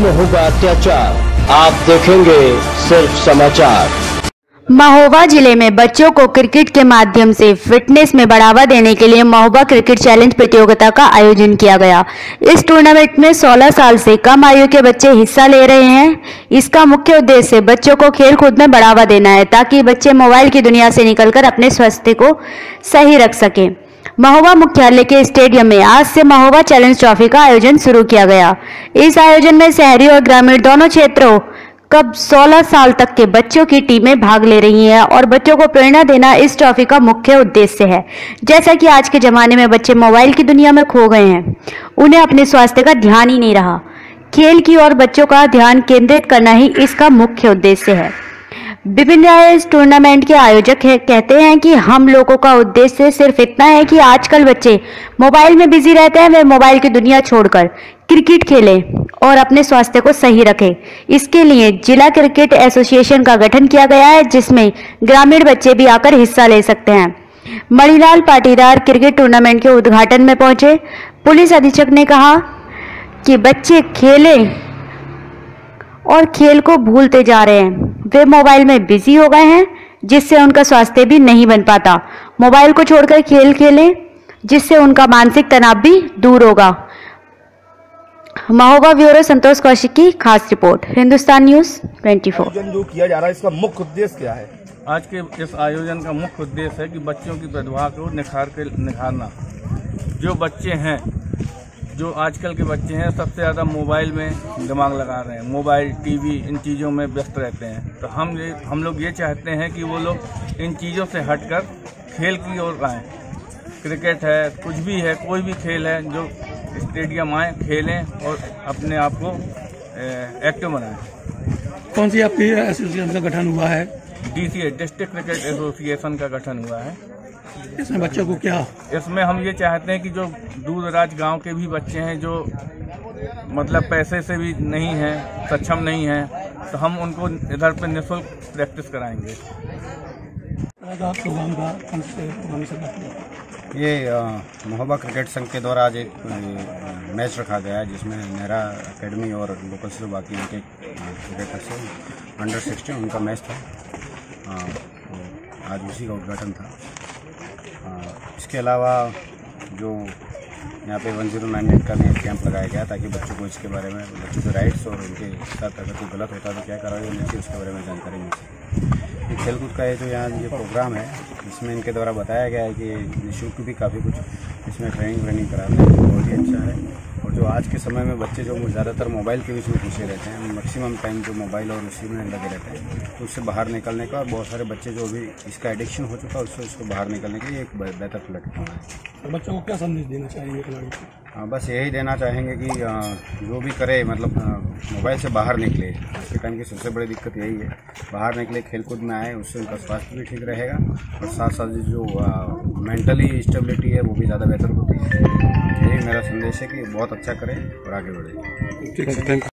में होगा अत्याचार। आप देखेंगे सिर्फ़ समाचार। महोबा ज़िले में बच्चों को क्रिकेट के माध्यम से फिटनेस में बढ़ावा देने के लिए महोबा क्रिकेट चैलेंज प्रतियोगिता का आयोजन किया गया। इस टूर्नामेंट में 16 साल से कम आयु के बच्चे हिस्सा ले रहे हैं। इसका मुख्य उद्देश्य बच्चों को खेल कूद में बढ़ावा देना है ताकि बच्चे मोबाइल की दुनिया से निकलकर अपने स्वास्थ्य को सही रख सकें। महोबा मुख्यालय के स्टेडियम में आज से महोबा चैलेंज ट्रॉफी का आयोजन शुरू किया गया। इस आयोजन में शहरी और ग्रामीण दोनों क्षेत्रों, कब 16 साल तक के बच्चों की टीमें भाग ले रही हैं और बच्चों को प्रेरणा देना इस ट्रॉफी का मुख्य उद्देश्य है। जैसा कि आज के ज़माने में बच्चे मोबाइल की दुनिया में खो गए हैं, उन्हें अपने स्वास्थ्य का ध्यान ही नहीं रहा। खेल की ओर बच्चों का ध्यान केंद्रित करना ही इसका मुख्य उद्देश्य है। विभिन्न इस टूर्नामेंट के आयोजक है, कहते हैं कि हम लोगों का उद्देश्य सिर्फ़ इतना है कि आजकल बच्चे मोबाइल में बिज़ी रहते हैं वे मोबाइल की दुनिया छोड़कर क्रिकेट खेलें और अपने स्वास्थ्य को सही रखें। इसके लिए जिला क्रिकेट एसोसिएशन का गठन किया गया है जिसमें ग्रामीण बच्चे भी आकर हिस्सा ले सकते हैं। मणिलाल पाटीदार क्रिकेट टूर्नामेंट के उद्घाटन में पहुँचे। पुलिस अधीक्षक ने कहा कि बच्चे खेलें और खेल को भूलते जा रहे हैं। वे मोबाइल में बिज़ी हो गए हैं जिससे उनका स्वास्थ्य भी नहीं बन पाता। मोबाइल को छोड़कर खेल खेलें जिससे उनका मानसिक तनाव भी दूर होगा। महोबा ब्यूरो संतोष कौशिक की खास रिपोर्ट हिंदुस्तान न्यूज़ 24 आयोजन जो किया जा रहा है इसका मुख्य उद्देश्य क्या है? आज के इस आयोजन का मुख्य उद्देश्य है कि बच्चों की प्रतिभा को निखार के निखारना। जो बच्चे हैं जो आजकल के बच्चे हैं, सबसे ज़्यादा मोबाइल में दिमाग लगा रहे हैं। मोबाइल, टीवी, इन चीज़ों में व्यस्त रहते हैं। तो हम ये, हम लोग ये चाहते हैं कि वो लोग इन चीज़ों से हटकर खेल की ओर आएँ। क्रिकेट है, कुछ भी है, कोई भी खेल है, जो स्टेडियम आए, खेलें और अपने आप को एक्टिव बनाएँ। कौन सी आपकी एसोसिएशन का गठन हुआ है? डीसीए डिस्ट्रिक्ट क्रिकेट एसोसिएशन का गठन हुआ है। इसमें बच्चों को क्या? इसमें हम ये चाहते हैं कि जो दूर दराज गाँव के भी बच्चे हैं जो मतलब पैसे से भी नहीं हैं सक्षम नहीं हैं तो हम उनको इधर पे निःशुल्क प्रैक्टिस कराएँगे। से से? ये महोबा क्रिकेट संघ के द्वारा आज एक मैच रखा गया है जिसमें नेहरा एकेडमी और लोकल से बाकी उनके क्रिकेटर्स हैं अंडर सिक्सटीन उनका मैच था तो आज उसी का उद्घाटन था अ, इसके अलावा जो यहाँ पे वन ज़ीरो नाइन एट का भी कैंप लगाया गया ताकि बच्चों को इसके बारे में बच्चों के राइट्स और उनके साथ अगर कोई गलत होता है तो क्या कार्रवाई होनी उसके बारे में जानकारी मिल सके खेलकूद का ये जो यहाँ ये प्रोग्राम है, इसमें इनके द्वारा बताया गया है कि निःशुल्क भी काफ़ी कुछ इसमें ट्रेनिंग व्रेनिंग कराते हैं, बहुत ही अच्छा है। और जो आज के समय में बच्चे जो ज़्यादातर मोबाइल के बीच में घुसे रहते हैं मैक्सिमम टाइम जो मोबाइल और उसी में लगे रहते हैं तो उससे बाहर निकलने का और बहुत सारे बच्चे जो अभी इसका एडिक्शन हो चुका है, उससे उसको बाहर निकलने के लिए एक बेहतर प्लेटफॉर्म है। और बच्चों को क्या संदेश देना चाहिए खिलाड़ी को? बस यही देना चाहेंगे कि जो भी करे मतलब मोबाइल से बाहर निकले। आज के टाइम की सबसे बड़ी दिक्कत यही है। बाहर निकले खेल कूद में आए, उससे उनका स्वास्थ्य भी ठीक रहेगा और साथ साथ जो मेंटली स्टेबिलिटी है, वो भी ज़्यादा बेहतर होती है। यही मेरा संदेश है कि बहुत अच्छा करें और आगे बढ़े। ठीक है थैंक